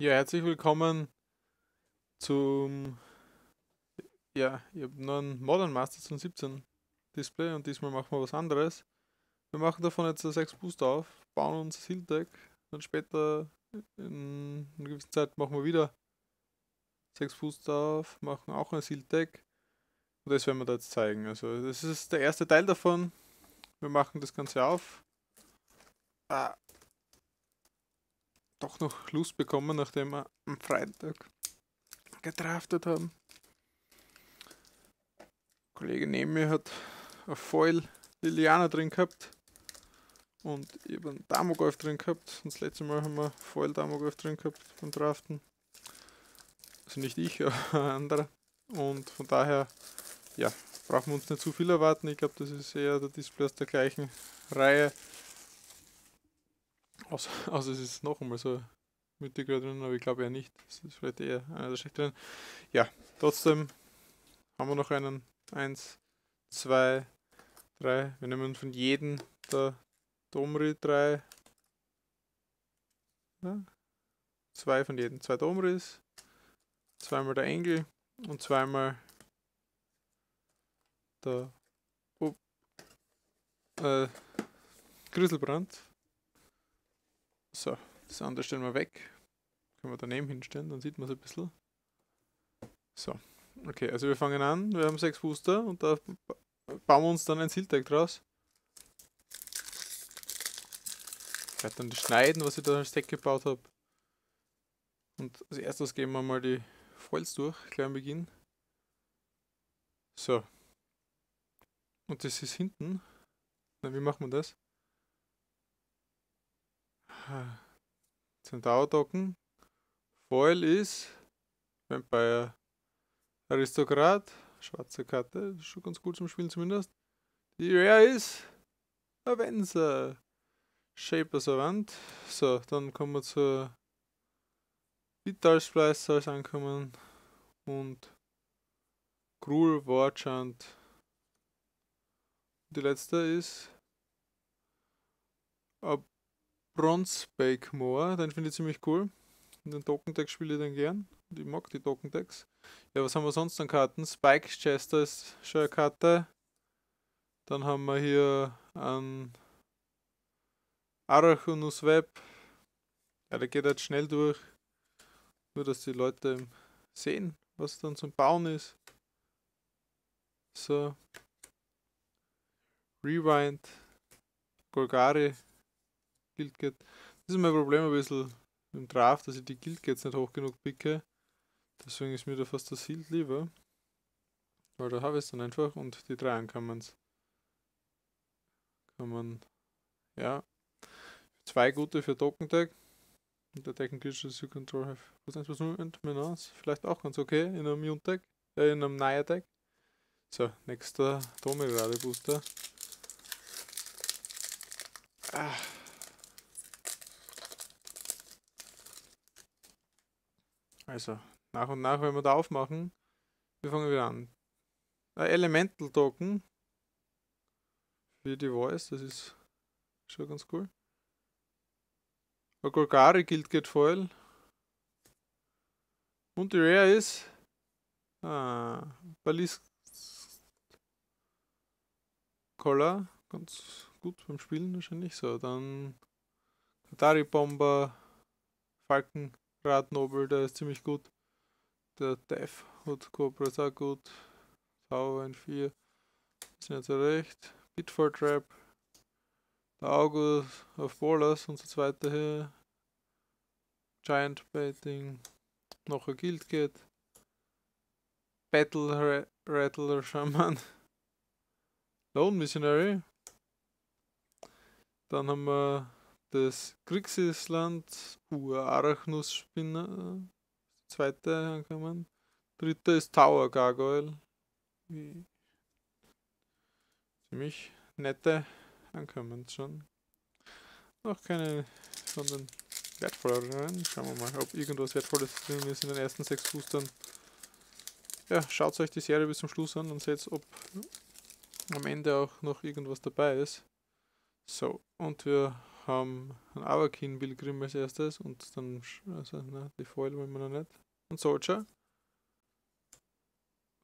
Ja, herzlich willkommen zum. Ja, ich habe nur ein Modern Master 17 Display und diesmal machen wir was anderes. Wir machen davon jetzt 6 Booster auf, bauen uns das Heal Deck, dann später in einer gewissen Zeit machen wir wieder 6 Booster auf, machen auch ein Heal Deck und das werden wir da jetzt zeigen. Also, das ist der erste Teil davon. Wir machen das Ganze auf. Ah, doch noch Lust bekommen, nachdem wir am Freitag gedraftet haben. Der Kollege neben mir hat eine Foil Liliana drin gehabt und ich habe einen Damogolf drin gehabt. Und das letzte Mal haben wir Foil Damogolf drin gehabt beim Draften. Also nicht ich, aber ein anderer. Und von daher, ja, brauchen wir uns nicht zu viel erwarten. Ich glaube, das ist eher der Display aus der gleichen Reihe. Außer, außer es ist noch einmal so mittiger drin, aber ich glaube ja nicht. Das ist vielleicht eher einer der schlechteren. Ja, trotzdem haben wir noch einen 1, 2, 3. Wir nehmen von jedem der Domri 3. Ja, zwei von jedem. Zwei Domris, zweimal der Engel und zweimal der oh, äh, Grüsselbrand. So, das andere stellen wir weg. Können wir daneben hinstellen, dann sieht man es ein bisschen. So, okay, also wir fangen an. Wir haben sechs Booster und da bauen wir uns dann ein Siltag draus. Ich werde dann die schneiden, was ich da als Deck gebaut habe. Und als erstes gehen wir mal die Foils durch, gleich am Beginn. So. Und das ist hinten. Na, wie machen wir das? Zentaur-Token. Foil ist Vampire Aristokrat. Schwarze Karte. Schon ganz gut zum Spielen zumindest. Die Rare ist Avenza. Shaper Savant. So, dann kommen wir zur Vital Splicer als ankommen. Und Gruul Warchant. Die letzte ist Ab Bronze Bake More, den finde ich ziemlich cool. Den Token Deck spiele ich dann gern. Ich mag die Token Decks. Ja, was haben wir sonst an Karten? Spike Chester ist schon eine Karte. Dann haben wir hier einen Arachonus Web. Ja, der geht halt schnell durch. Nur, dass die Leute sehen, was dann zum Bauen ist. So. Rewind. Golgari. Guildgate. Das ist mein Problem ein bisschen im Draft, dass ich die Guildgates nicht hoch genug picke. Deswegen ist mir da fast das Hield lieber. Weil da habe ich es dann einfach und die drei man kann man ja zwei gute für Token Tag und der Tekken Glitches you control have was was Movement Menace vielleicht auch ganz okay in einem Mute Deck äh, in einem Naya Deck so nächster Tomirade Booster ah. Also, nach und nach, wenn wir da aufmachen, wir fangen wieder an. Ein Elemental Token für die Voice, das ist schon ganz cool. Ein Golgari Guild Get Foil. Und die Rare ist ah, Balis Collar, ganz gut beim Spielen wahrscheinlich. So, dann Katari Bomber, Falken Radnobel, der ist ziemlich gut. Der Death Hood Cobra ist auch gut. Tower in 4 ist nicht so recht. Bitfall Trap. Der August auf Ballers, unser zweiter hier. Giant Baiting. Noch ein Guild Kit. Battle Rattler Shaman. Lone Missionary. Dann haben wir das Kriegsisland, Arachnus-Spinner, zweite angekommen. Dritte ist Tower Gargoyle. Ziemlich nette ankommen schon. Noch keine von den wertvolleren. Schauen wir mal, ob irgendwas Wertvolles drin ist in den ersten sechs Boostern. Ja, schaut euch die Serie bis zum Schluss an und seht, ob am Ende auch noch irgendwas dabei ist. So, und wir haben einen Avakin Pilgrim als erstes und dann, also, ne, die Foil wollen wir noch nicht. Und Soldier.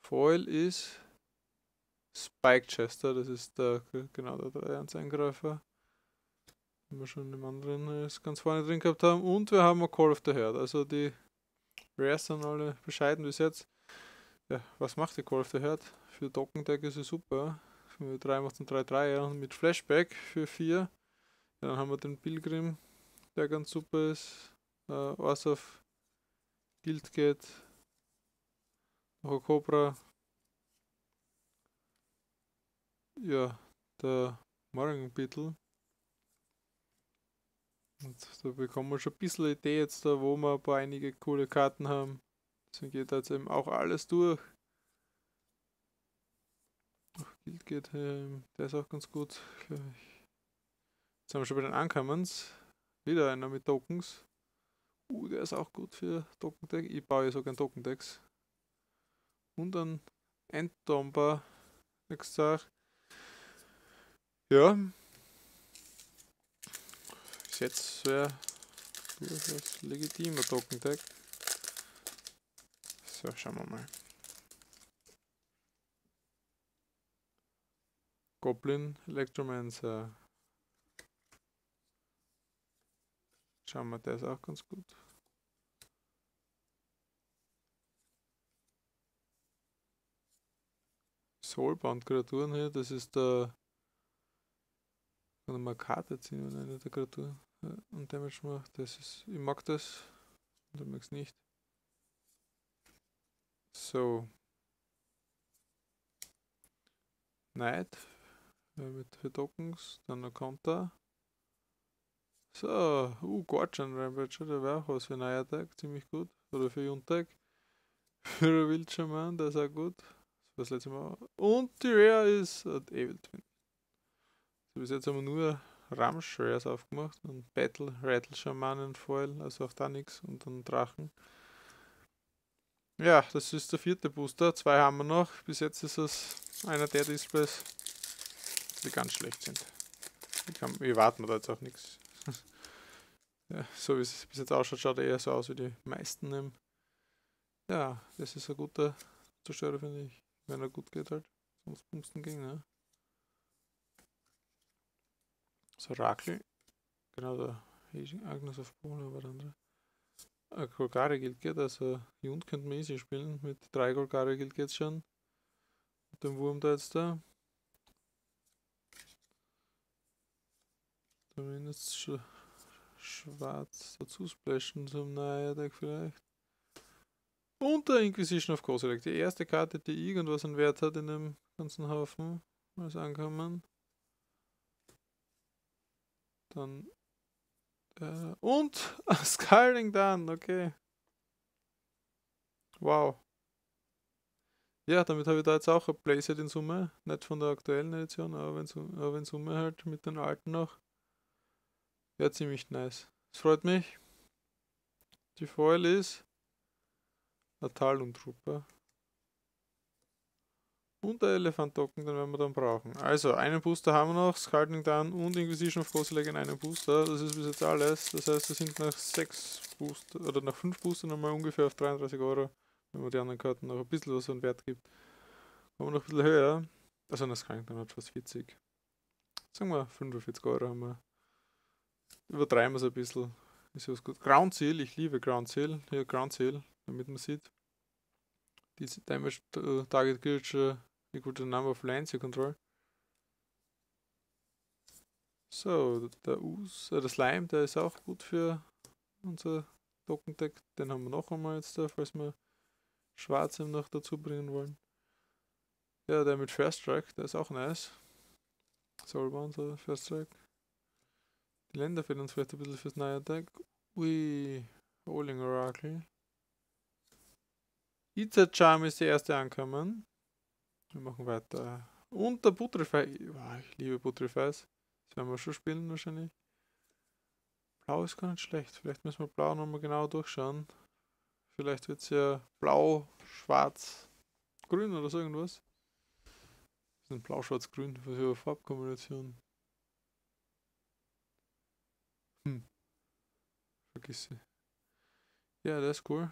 Foil ist Spike Chester, das ist der, genau der 3-1-Eingreifer, den wir schon im anderen ist ganz vorne drin gehabt haben. Und wir haben ein Call of the Herd, also die Rares sind alle bescheiden bis jetzt. Ja, was macht die Call of the Herd? Für Dockendeck ist sie super. Für 3 macht es 3-3 ja, und mit Flashback für 4. Dann haben wir den Pilgrim, der ganz super ist. Äh, Orsov Guild geht. Noch ein Cobra. Ja, der Morgen Beetle. Und da bekommen wir schon ein bisschen Idee jetzt da, wo wir ein paar einige coole Karten haben. Deswegen geht da jetzt eben auch alles durch. Ach, Guild geht, ähm, der ist auch ganz gut. Jetzt haben wir schon bei den Uncommons. Wieder einer mit Tokens. Uh, der ist auch gut für Token-Deck. Ich baue ja sogar ein Token-Decks. Und ein Endtomber extra. Ja. Ist jetzt wäre durchaus legitimer Token-Deck. So, schauen wir mal. Goblin Electromancer. Schauen wir, der ist auch ganz gut. Soulbound-Kreaturen hier, das ist der. Kann man Karte ziehen, wenn eine der Kreatur und Damage macht. Das ist. Ich mag das. Du magst nicht. So. Knight. Mit für Tokens. Dann ein Counter. So, uh, Gorgon Rampage, der wäre auch was für Attack, ziemlich gut. Oder für Juntag. Für ein Wildschirman, der ist auch gut. Das war das letzte Mal. Und die Rare ist ein Evil Twin. So, bis jetzt haben wir nur Ramsch Rares aufgemacht und Battle, Rattle Schamanen Foil, also auch da nichts und dann Drachen. Ja, das ist der vierte Booster. Zwei haben wir noch. Bis jetzt ist es einer der Displays, die ganz schlecht sind. Wir warten da jetzt auch nichts ja, so wie es bis jetzt ausschaut, schaut er eher so aus wie die meisten. Im ja, das ist ein guter Zerstörer, finde ich. Wenn er gut geht halt. Sonst bumsten ging, ne? So Rakel. Genau, der Agnes of Polen war der andere. Ein Golgari Guild geht, also Jund könnte man easy spielen. Mit drei Golgari Guild geht's schon. Mit dem Wurm da jetzt da. Zumindest sch schwarz dazu splashen zum Deck vielleicht. Und der Inquisition of Kozilek. Die erste Karte, die irgendwas an Wert hat in dem ganzen Haufen. Als ankommen. Dann. Äh, und Skyling dann, okay. Wow. Ja, damit habe ich da jetzt auch ein Playset in Summe. Nicht von der aktuellen Edition, aber in, Summe halt mit den alten noch. Ja, ziemlich nice. Es freut mich. Die Foil ist Natal und Trooper. Und der Elefant-Token, den werden wir dann brauchen. Also, einen Booster haben wir noch, Scalding Down und Inquisition of Ghostleg in einem Booster. Das ist bis jetzt alles. Das heißt, wir sind nach 6 Booster, oder nach 5 Booster nochmal ungefähr auf 33 Euro, wenn man die anderen Karten noch ein bisschen was an Wert gibt. Kommen wir noch ein bisschen höher. Also, das Down hat fast 40. Sagen wir 45 Euro haben wir übertreiben wir es ein bisschen. Ist was gut. Ground Seal, ich liebe Ground Seal. Hier Ground Seal, damit man sieht. Diese Damage uh, Target Creature equal to the number of lands you control. So, der Us, äh, der Slime, der ist auch gut für unser Token-Deck. Den haben wir noch einmal jetzt da, falls wir Schwarze noch dazu bringen wollen. Ja, der mit First Strike, der ist auch nice. Soulbound, so First Strike. Die Länder fehlen uns vielleicht ein bisschen fürs neue Deck. Ui, Rolling Oracle. Itza Charm ist die erste ankommen. Wir machen weiter. Und der Putrefy. ich liebe Putrefys. Das werden wir schon spielen wahrscheinlich. Blau ist gar nicht schlecht. Vielleicht müssen wir Blau nochmal genau durchschauen. Vielleicht wird es ja Blau, Schwarz, Grün oder so irgendwas. Das ist Blau, Schwarz, Grün. Was für eine vergiss. Ja, das ist cool.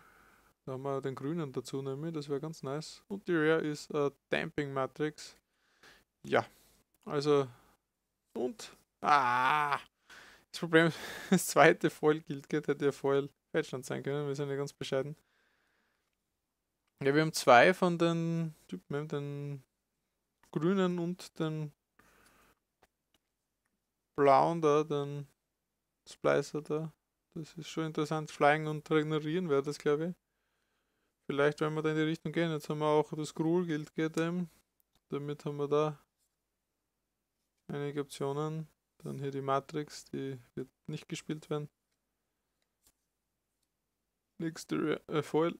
Da haben wir den grünen dazu nämlich, das wäre ganz nice. Und die Rare ist äh, Damping Matrix. Ja, also und ah, das Problem, das zweite Foil Guild Gate hätte ja Foil Fetchland sein können, wir sind ja ganz bescheiden. Ja, wir haben zwei von den Typen, den grünen und den blauen da, den Splicer da. Das ist schon interessant. Flying und regenerieren wäre das, glaube ich. Vielleicht, wenn wir da in die Richtung gehen. Jetzt haben wir auch das Gruul Guild GTM. Damit haben wir da einige Optionen. Dann hier die Matrix, die wird nicht gespielt werden. Nächste äh, Foil.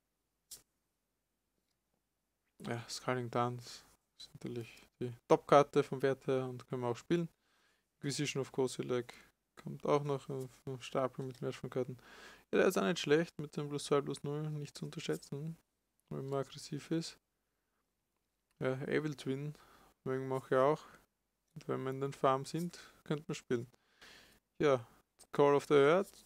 Ja, Sculling Dance ist natürlich die Top-Karte vom Wert her und können wir auch spielen. Inquisition of Kozilek kommt auch noch auf Stapel mit mehr von Karten. Ja, der ist auch nicht schlecht mit dem plus 2 plus 0, nicht zu unterschätzen, wenn man aggressiv ist. Ja, Evil Twin wir auch ja auch. Und wenn wir in den Farm sind, könnte man spielen. Ja, Call of the Earth.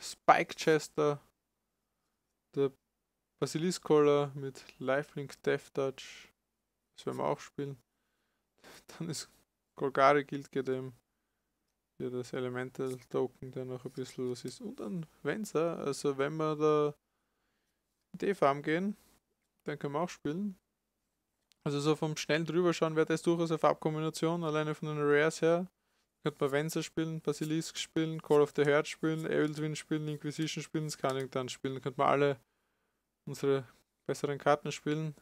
Spike Chester. Der Basilisk Caller mit Lifelink Death Touch. Das werden wir auch spielen. Dann ist Golgari Guild geht eben hier das Elemental Token, der noch ein bisschen was ist. Und dann Venser, also wenn wir da in die Farm gehen, dann können wir auch spielen. Also so vom schnellen drüber schauen wäre das durchaus eine Farbkombination, alleine von den Rares her. Könnte man Venser spielen, Basilisk spielen, Call of the Heart spielen, Evil Twin spielen, Inquisition spielen, Scanning dann spielen. Könnte man alle unsere besseren Karten spielen.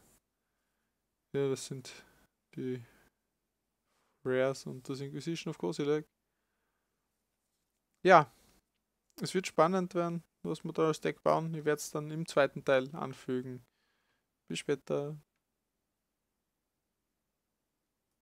Ja, das sind die Rares und das Inquisition of Kozilek. Ja, es wird spannend werden, was wir da als Deck bauen. Ich werde es dann im zweiten Teil anfügen. Bis später.